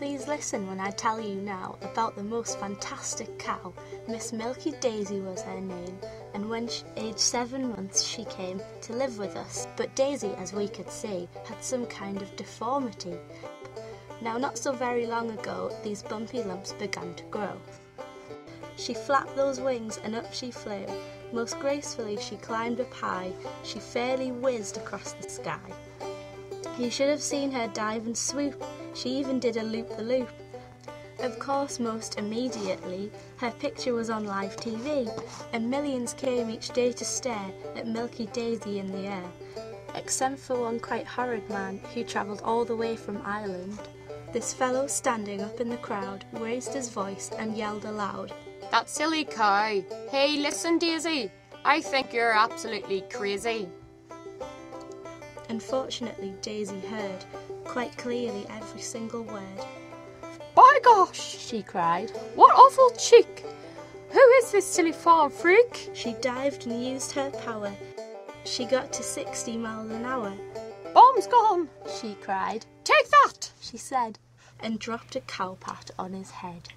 listen when I tell you now about the most fantastic cow. Miss Milky Daisy was her name, and when she, aged seven months she came to live with us. But Daisy, as we could see, had some kind of deformity. Now, not so very long ago, these bumpy lumps began to grow. She flapped those wings and up she flew. Most gracefully she climbed up high, she fairly whizzed across the sky. You should have seen her dive and swoop, she even did a loop the loop. Of course, most immediately, her picture was on live TV, and millions came each day to stare at Milky Daisy in the air, except for one quite horrid man who travelled all the way from Iran. This fellow, standing up in the crowd, raised his voice and yelled aloud, That silly cow. Hey, listen, Daisy. I think you're absolutely crazy. Unfortunately, Daisy heard quite clearly every single word. By gosh, she cried. What awful cheek! Who is this silly farm freak? She dived and used her power. She got to 60 miles an hour. Bomb's gone, She cried, Take that! she said, and dropped a cowpat on his head.